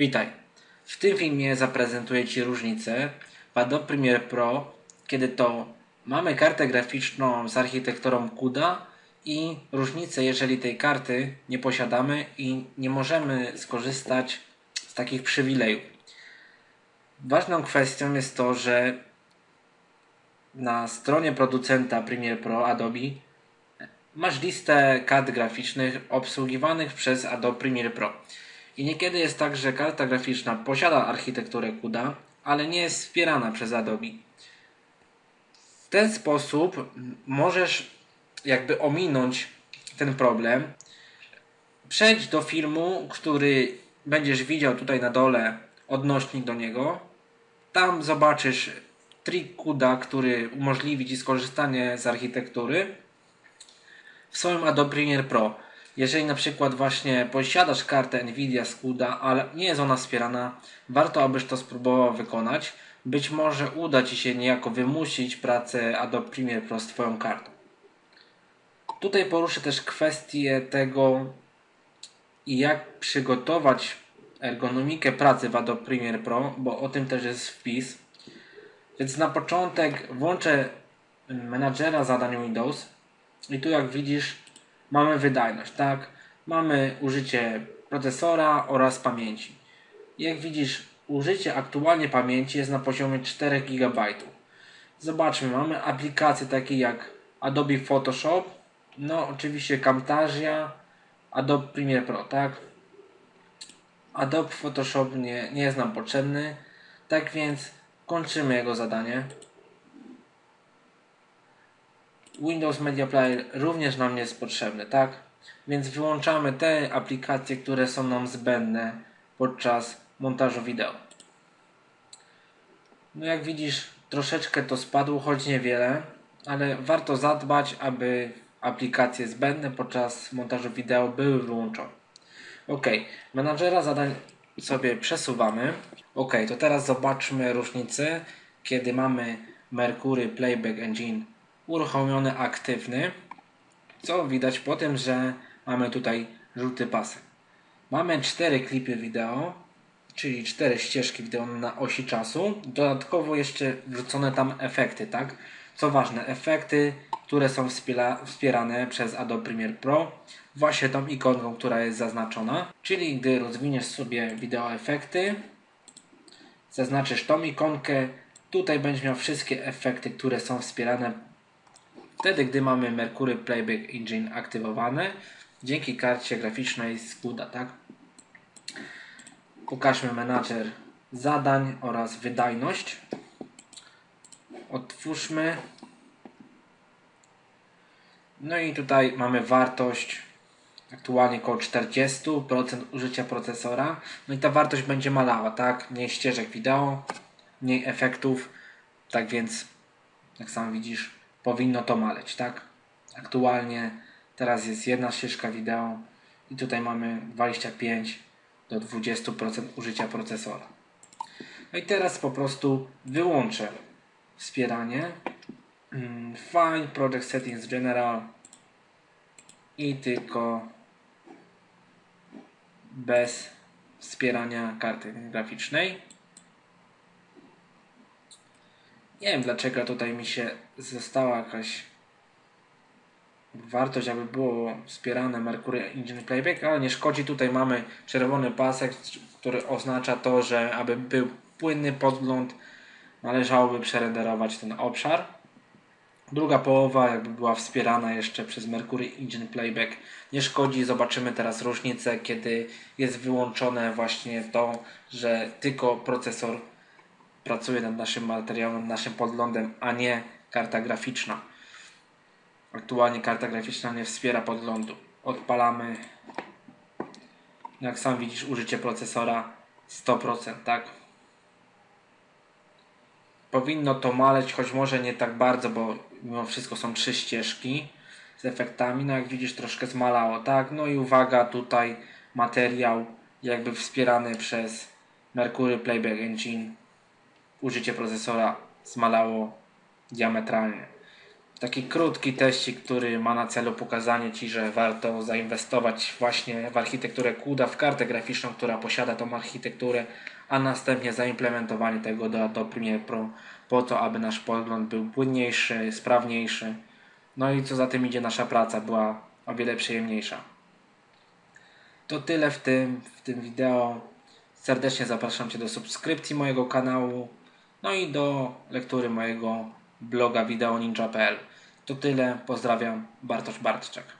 Witaj. W tym filmie zaprezentuję Ci różnicę w Adobe Premiere Pro, kiedy to mamy kartę graficzną z architekturą CUDA i różnicę, jeżeli tej karty nie posiadamy i nie możemy skorzystać z takich przywilejów. Ważną kwestią jest to, że na stronie producenta Premiere Pro Adobe masz listę kart graficznych obsługiwanych przez Adobe Premiere Pro. I niekiedy jest tak, że karta graficzna posiada architekturę CUDA, ale nie jest wspierana przez Adobe. W ten sposób możesz jakby ominąć ten problem. Przejdź do filmu, który będziesz widział tutaj na dole odnośnik do niego. Tam zobaczysz trik CUDA, który umożliwi Ci skorzystanie z architektury w swoim Adobe Premiere Pro. Jeżeli na przykład właśnie posiadasz kartę Nvidia z CUDA, ale nie jest ona wspierana, warto abyś to spróbował wykonać. Być może uda Ci się niejako wymusić pracę Adobe Premiere Pro z Twoją kartą. Tutaj poruszę też kwestię tego, jak przygotować ergonomikę pracy w Adobe Premiere Pro, bo o tym też jest wpis. Więc na początek włączę menadżera zadań Windows i tu jak widzisz mamy wydajność, tak? Mamy użycie procesora oraz pamięci. Jak widzisz użycie aktualnie pamięci jest na poziomie 4 GB. Zobaczmy, mamy aplikacje takie jak Adobe Photoshop, no oczywiście Camtasia, Adobe Premiere Pro, tak? Adobe Photoshop nie, nie jest nam potrzebny, tak więc kończymy jego zadanie. Windows Media Player również nam jest potrzebny, tak? Więc wyłączamy te aplikacje, które są nam zbędne podczas montażu wideo. No jak widzisz, troszeczkę to spadło, choć niewiele, ale warto zadbać, aby aplikacje zbędne podczas montażu wideo były wyłączone. Ok, menadżera zadań sobie przesuwamy. Ok, to teraz zobaczmy różnicę, kiedy mamy Mercury Playback Engine uruchomiony aktywny, co widać po tym, że mamy tutaj żółty pasek. Mamy cztery klipy wideo, czyli cztery ścieżki wideo na osi czasu. Dodatkowo jeszcze wrzucone tam efekty, tak? Co ważne, efekty, które są wspierane przez Adobe Premiere Pro właśnie tą ikonką, która jest zaznaczona. Czyli gdy rozwiniesz sobie wideo efekty, zaznaczysz tą ikonkę, tutaj będziesz miał wszystkie efekty, które są wspierane wtedy, gdy mamy Mercury Playback Engine aktywowany dzięki karcie graficznej z CUDA, tak? Pokażmy menadżer zadań oraz wydajność. Otwórzmy. No i tutaj mamy wartość aktualnie około 40% użycia procesora. No i ta wartość będzie malała, tak? Mniej ścieżek wideo, mniej efektów. Tak więc, jak sam widzisz, powinno to maleć, tak? Aktualnie teraz jest jedna ścieżka wideo i tutaj mamy 25 do 20% użycia procesora. No i teraz po prostu wyłączę wspieranie. Mm, Find Project Settings General i tylko bez wspierania karty graficznej. Nie wiem dlaczego tutaj mi się została jakaś wartość, aby było wspierane Mercury Engine Playback, ale nie szkodzi. Tutaj mamy czerwony pasek, który oznacza to, że aby był płynny podgląd, należałoby przerenderować ten obszar. Druga połowa jakby była wspierana jeszcze przez Mercury Engine Playback. Nie szkodzi, zobaczymy teraz różnicę, kiedy jest wyłączone właśnie to, że tylko procesor pracuje nad naszym materiałem, naszym podglądem, a nie karta graficzna. Aktualnie karta graficzna nie wspiera podglądu. Odpalamy. Jak sam widzisz, użycie procesora 100%, tak? Powinno to maleć, choć może nie tak bardzo, bo mimo wszystko są trzy ścieżki z efektami. No jak widzisz, troszkę zmalało, tak? No i uwaga, tutaj materiał jakby wspierany przez Mercury Playback Engine użycie procesora zmalało diametralnie. taki krótki teścik, który ma na celu pokazanie Ci, że warto zainwestować właśnie w architekturę CUDA, w kartę graficzną, która posiada tą architekturę, a następnie zaimplementowanie tego do Adobe Premiere Pro po to, aby nasz pogląd był płynniejszy, sprawniejszy. No i co za tym idzie, nasza praca była o wiele przyjemniejsza. To tyle w tym, w tym wideo. Serdecznie zapraszam Cię do subskrypcji mojego kanału, no i do lektury mojego bloga wideoninja.pl. To tyle, pozdrawiam, Bartosz Bartczak.